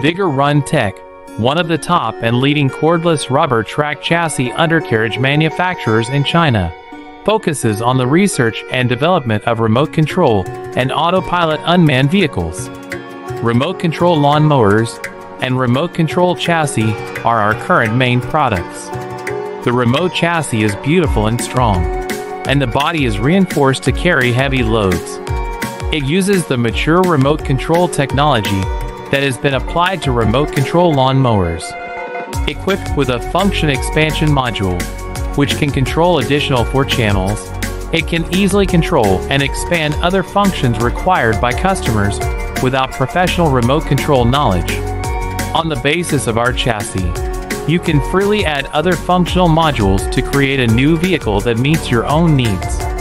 Vigorun Tech, one of the top and leading cordless rubber track chassis undercarriage manufacturers in China, focuses on the research and development of remote control and autopilot unmanned vehicles. Remote control lawn mowers and remote control chassis are our current main products. The remote chassis is beautiful and strong, and the body is reinforced to carry heavy loads. It uses the mature remote control technology that has been applied to remote control lawn mowers. Equipped with a function expansion module, which can control additional four channels, it can easily control and expand other functions required by customers without professional remote control knowledge. On the basis of our chassis, you can freely add other functional modules to create a new vehicle that meets your own needs.